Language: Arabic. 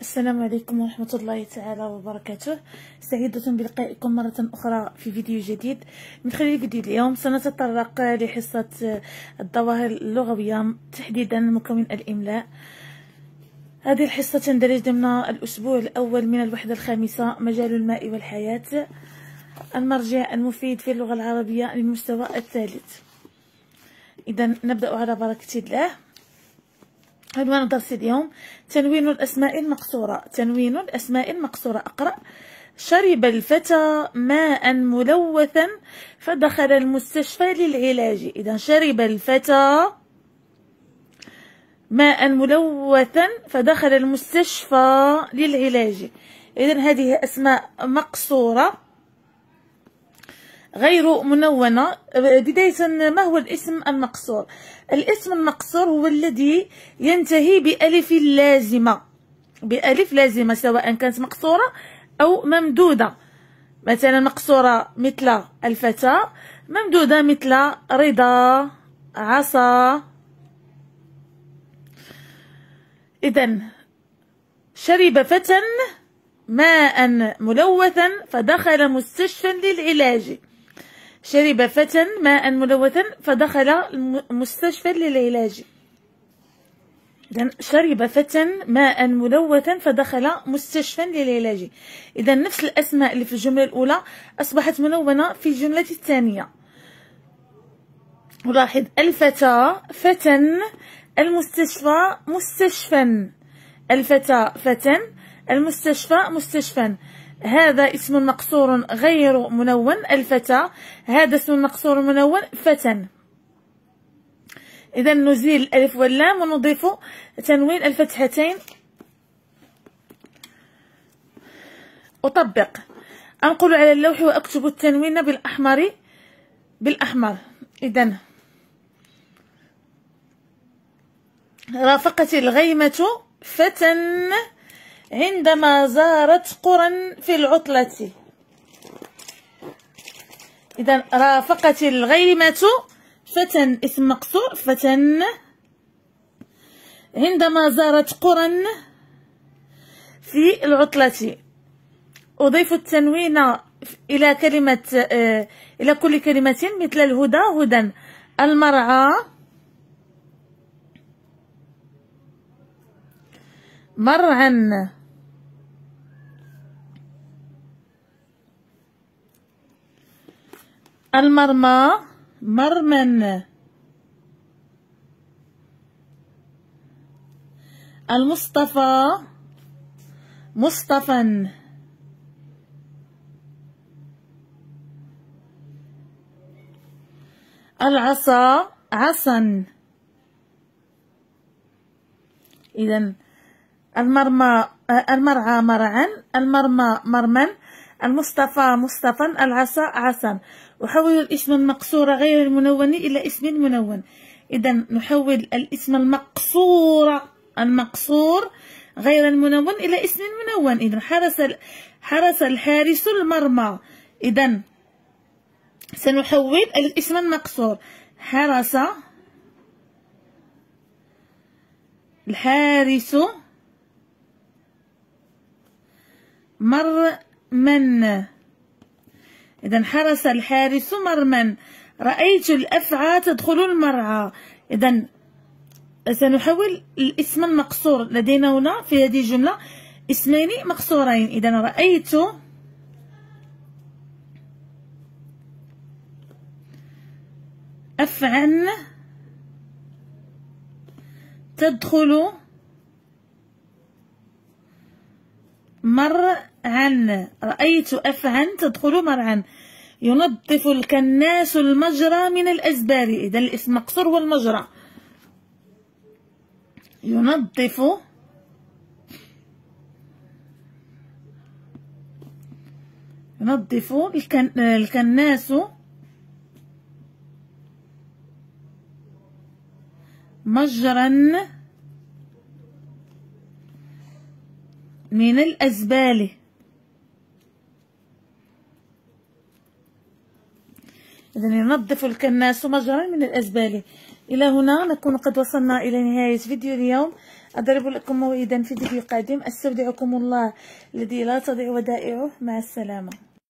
السلام عليكم ورحمة الله تعالى وبركاته. سعيدة بلقائكم مرة أخرى في فيديو جديد. من خلال فيديو اليوم سنتطرق لحصة الظواهر اللغوية تحديدا مكون الإملاء. هذه الحصة تندرج ضمن الأسبوع الأول من الوحدة الخامسة مجال الماء والحياة. المرجع المفيد في اللغة العربية للمستوى الثالث. إذا نبدأ على بركة الله. عنوان درس اليوم. تنوين الأسماء المقصورة. تنوين الأسماء المقصورة. أقرأ. شرب الفتى ماء ملوثا فدخل المستشفى للعلاج. إذا شرب الفتى ماء ملوثا فدخل المستشفى للعلاج. إذا هذه أسماء مقصورة. غير منونة. بداية ما هو الاسم المقصور؟ الاسم المقصور هو الذي ينتهي بألف لازمة. بألف لازمة سواء كانت مقصورة أو ممدودة. مثلا مقصورة مثل الفتى ممدودة مثل رضا عصا. إذا شرب فتى ماء ملوثا فدخل مستشفى للعلاج. شرب فتى ماء ملوثا فدخل المستشفى للعلاج. إذا شرب فتى ماء ملوثا فدخل مستشفى للعلاج. إذا نفس الأسماء اللي في الجملة الأولى أصبحت منونة في الجملة الثانية. ولاحظ الفتى فتى المستشفى مستشفى. الفتى فتى المستشفى مستشفى. هذا اسم مقصور غير منون الفتى. هذا اسم مقصور منون فتى إذا نزيل الألف واللام ونضيف تنوين الفتحتين. أطبق. أنقل على اللوح وأكتب التنوين بالأحمر. بالأحمر. إذا رافقت الغيمة فتى عندما زارت قرى في العطلة. إذا رافقت الغيمة فتى اسم مقصور فتى عندما زارت قرى في العطلة. أضيف التنوين إلى كلمة آه، إلى كل كلمة مثل الهدى هدى المرعى. مرعا. المرمى مرمن. المصطفى مصطفى العصا عصا إذا المرمى المرعى مرعا المرمى مرمن. المصطفى مصطفى العصا عصا. أحول الاسم المقصور غير المنون إلى اسم منون إذا نحول الاسم المقصور المقصور غير المنون إلى اسم منون إذا حرس حرس الحارس المرمى. إذا سنحول الاسم المقصور. حرس الحارس مرمن إذا حرس الحارس مرمى رأيت الأفعى تدخل المرعى. إذا سنحول الاسم المقصور لدينا هنا في هذه الجملة. اسمين مقصورين. إذا رأيت أفعى تدخل مرعا رأيت أفعا تدخل مرعا ينظف الكناس المجرى من الأزبال إذا الاسم مقصور والمجرى ينظف ينظف الكناس مجرا من الأزبال إذا ينظف الكناس مجرا من الأزبال. إلى هنا نكون قد وصلنا إلى نهاية فيديو اليوم. أضرب لكم موعدا في فيديو قادم. أستودعكم الله الذي لا تضيع ودائعه. مع السلامة.